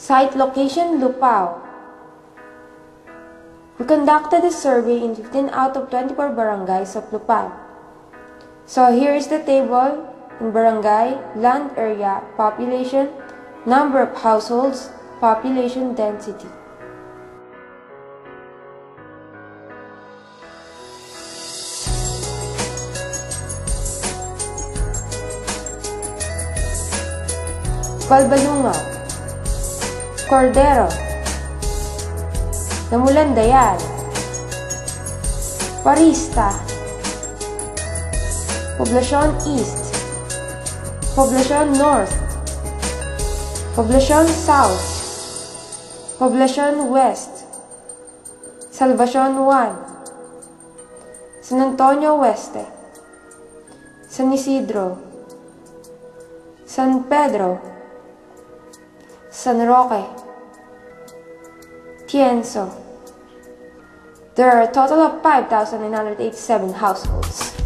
Site location Lupao. We conducted a survey in 15 out of 24 barangays of Lupao. So here is the table in barangay, land area, population, number of households, population density. Balbalungao Cordero. Namulandayan Parista Poblacion East. Poblacion North. Poblacion South. Poblacion West. Salvacion 1 San Antonio Oeste. San Isidro. San Pedro San Roque, Tienzo. There are a total of 5,987 households.